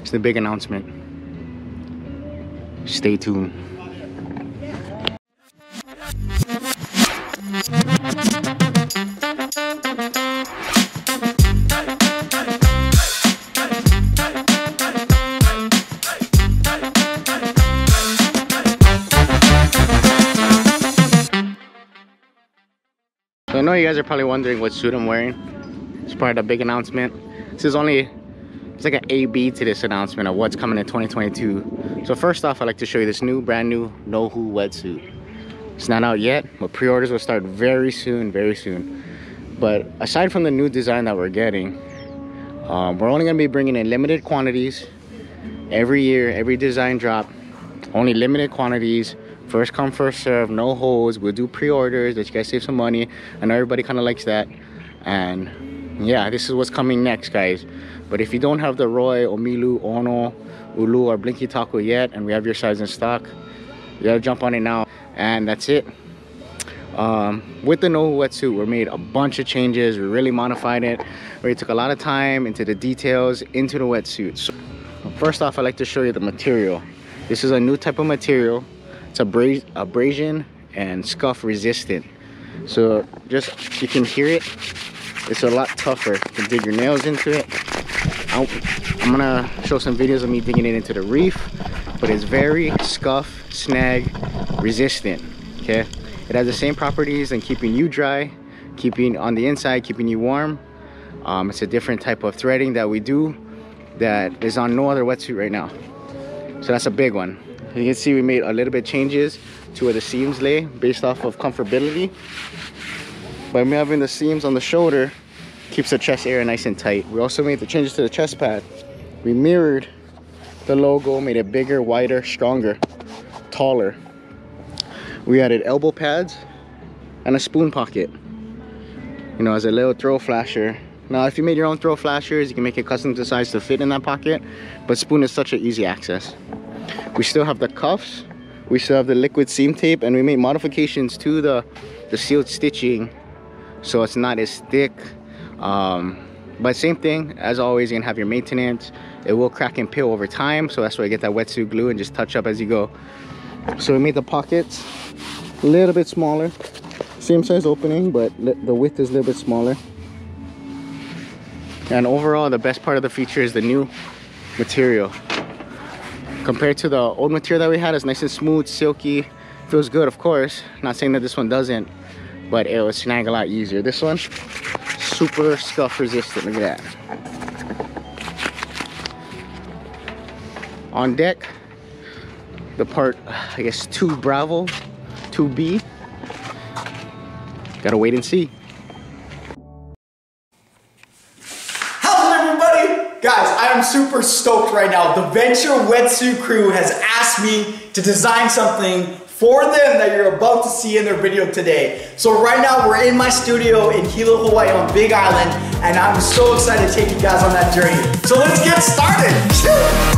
It's the big announcement. Stay tuned. So I know you guys are probably wondering what suit I'm wearing. It's probably the big announcement. This is only, it's like an A-B to this announcement of what's coming in 2022. So first off, I'd like to show you this new, brand new Nohu wetsuit. It's not out yet, but pre-orders will start very soon, very soon. But aside from the new design that we're getting, um, we're only gonna be bringing in limited quantities every year, every design drop, only limited quantities first come first serve no holds we'll do pre-orders let you guys save some money i know everybody kind of likes that and yeah this is what's coming next guys. But if you don't have the Roi omilu ono ulu or blinky taco yet and we have your size in stock you gotta jump on it now. And that's it. Um, with the no wetsuit we made a bunch of changes. We really modified it. We took a lot of time into the details into the wetsuit. So first off i'd like to show you the material. This is a new type of material. It's abras abrasion and scuff resistant. So just you can hear it it's a lot tougher to dig your nails into it. I am gonna show some videos of me digging it into the reef but it's very scuff snag resistant okay? It has the same properties and keeping you dry keeping on the inside keeping you warm. Um, it's a different type of threading that we do that is on no other wetsuit right now. So that's a big one. You can see we made a little bit changes to where the seams lay based off of comfortability. By having the seams on the shoulder, keeps the chest area nice and tight. We also made the changes to the chest pad. We mirrored the logo, made it bigger, wider, stronger, taller. We added elbow pads and a spoon pocket. You know, as a little throw flasher. Now, if you made your own throw flashers, you can make it custom to size to fit in that pocket, but spoon is such an easy access we still have the cuffs we still have the liquid seam tape and we made modifications to the the sealed stitching so it's not as thick um, but same thing as always you're gonna have your maintenance. It will crack and peel over time so that's why you get that wetsuit glue and just touch up as you go. So we made the pockets a little bit smaller same size opening but the width is a little bit smaller. And overall the best part of the feature is the new material. Compared to the old material that we had it's nice and smooth silky feels good of course. Not saying that this one doesn't but it will snag a lot easier. This one super scuff resistant. Look at that. On deck the part i guess 2 bravo 2b gotta wait and see. Guys, I am super stoked right now. The Venture Wetsuit crew has asked me to design something for them that you're about to see in their video today. So right now we're in my studio in Hilo, Hawaii on Big Island and I'm so excited to take you guys on that journey. So let's get started.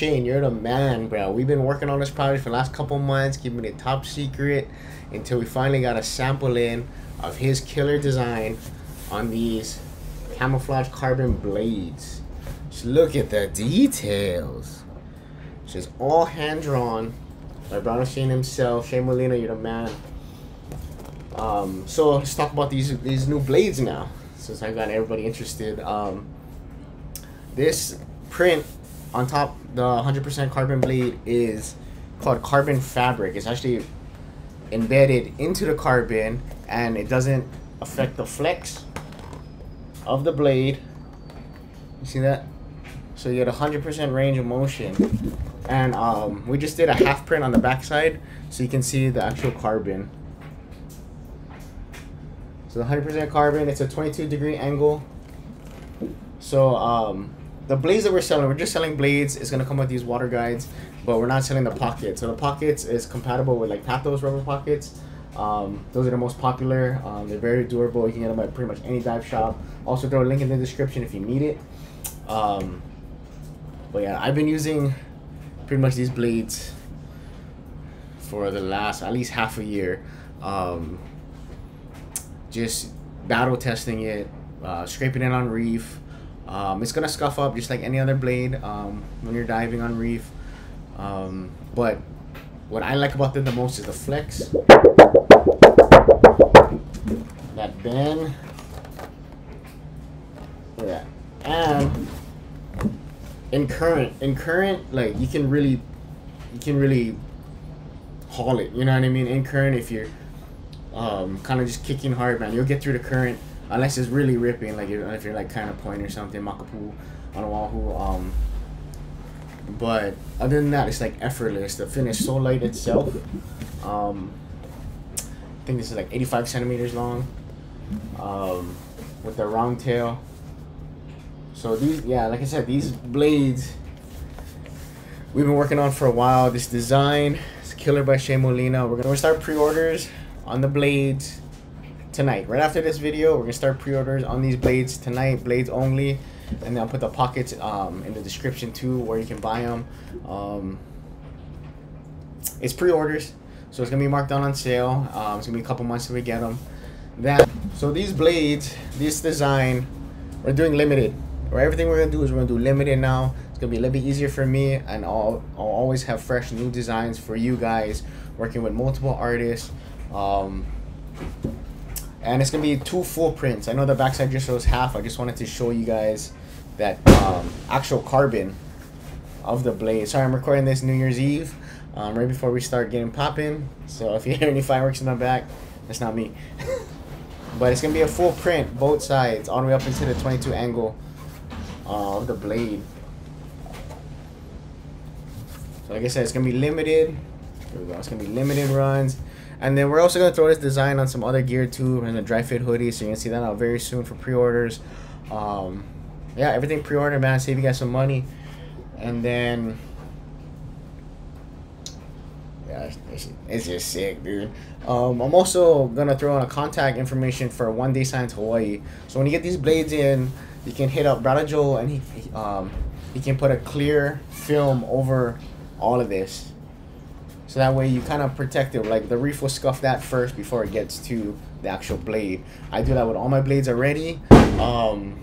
Shane, you're the man, bro. We've been working on this project for the last couple months, keeping it top secret until we finally got a sample in of his killer design on these camouflage carbon blades. Just look at the details. Just all hand drawn by Brother Shane himself. Shane Molina, you're the man. Um, so let's talk about these these new blades now, since I got everybody interested. Um, this print on top the 100% carbon blade is called carbon fabric. It's actually embedded into the carbon and it doesn't affect the flex of the blade. You see that? So you get 100% range of motion. And um, we just did a half print on the backside so you can see the actual carbon. So 100% carbon, it's a 22 degree angle. So um, the blades that we're selling, we're just selling blades. It's gonna come with these water guides, but we're not selling the pockets. So the pockets is compatible with like Pathos rubber pockets. Um, those are the most popular. Um, they're very durable. You can get them at pretty much any dive shop. Also throw a link in the description if you need it. Um, but yeah, I've been using pretty much these blades for the last at least half a year. Um, just battle testing it, uh, scraping it on reef. Um, it's gonna scuff up just like any other blade um, when you're diving on reef. Um, but what I like about them the most is the flex. That bend. That. And in current, in current, like you can really, you can really haul it. You know what I mean? In current, if you're um, kind of just kicking hard, man, you'll get through the current unless it's really ripping, like if you're like kind of point or something, Makapuu on Oahu. Um, but other than that, it's like effortless. The finish so light itself. Um, I think this is like 85 centimeters long, um, with the round tail. So these, yeah, like I said, these blades we've been working on for a while. This design is killer by Shane Molina. We're gonna start pre-orders on the blades tonight. Right after this video, we're gonna start pre-orders on these blades tonight, blades only, and then I'll put the pockets um, in the description too, where you can buy them. Um, it's pre-orders, so it's gonna be marked down on sale. Um, it's gonna be a couple months till we get them. That so these blades, this design, we're doing limited. Or everything we're gonna do is we're gonna do limited now. It's gonna be a little bit easier for me, and I'll I'll always have fresh new designs for you guys. Working with multiple artists. Um, and it's gonna be two full prints. I know the backside just shows half. I just wanted to show you guys that um, actual carbon of the blade. Sorry, I'm recording this New Year's Eve, um, right before we start getting popping. So if you hear any fireworks in the back, that's not me. but it's gonna be a full print, both sides, all the way up into the 22 angle uh, of the blade. So like I said, it's gonna be limited. Here we go. It's gonna be limited runs. And then we're also going to throw this design on some other gear too, and a dry fit hoodie. So going to see that out very soon for pre-orders. Um, yeah, everything pre-order, man. Save you guys some money. And then, yeah, it's just sick, dude. Um, I'm also going to throw in a contact information for One Day Science Hawaii. So when you get these blades in, you can hit up Brother Joel and he, um, he can put a clear film over all of this so that way you kind of protect it. Like the reef will scuff that first before it gets to the actual blade. I do that with all my blades already. Um,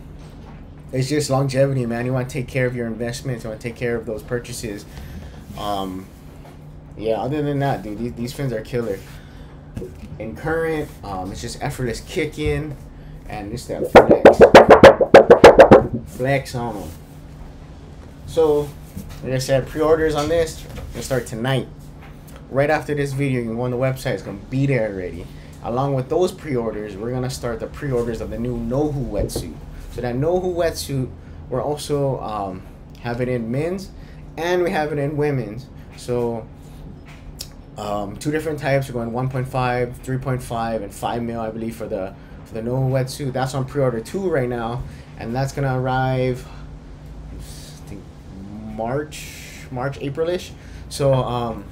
it's just longevity, man. You want to take care of your investments. You want to take care of those purchases. Um, yeah, other than that, dude, these, these fins are killer. In current, um, it's just effortless kicking, and just that flex, flex on them. So, like I said, pre-orders on this. Gonna start tonight right after this video, you go on the website. It's gonna be there already. Along with those pre-orders, we're gonna start the pre-orders of the new Nohu wetsuit. So that Nohu wetsuit, we're also um, have it in men's, and we have it in women's. So um, two different types. We're going 1.5, 3.5, and 5 mil, I believe, for the for the Nohu wetsuit. That's on pre-order two right now, and that's gonna arrive. I think March, March, Aprilish. So um,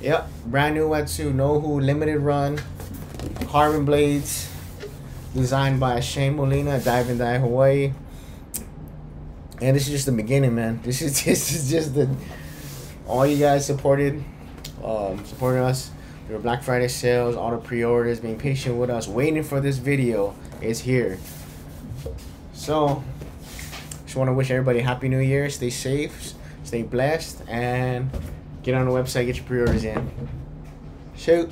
Yep, brand new wetsuit, Nohu limited run, carbon blades, designed by Shane Molina, Dive and Die Hawaii. And this is just the beginning, man. This is this is just the all you guys supported, um, supporting us. Your Black Friday sales, all the pre-orders, being patient with us, waiting for this video is here. So, just want to wish everybody happy new year. Stay safe, stay blessed, and get on the website, get your pre-orders in. Shoot.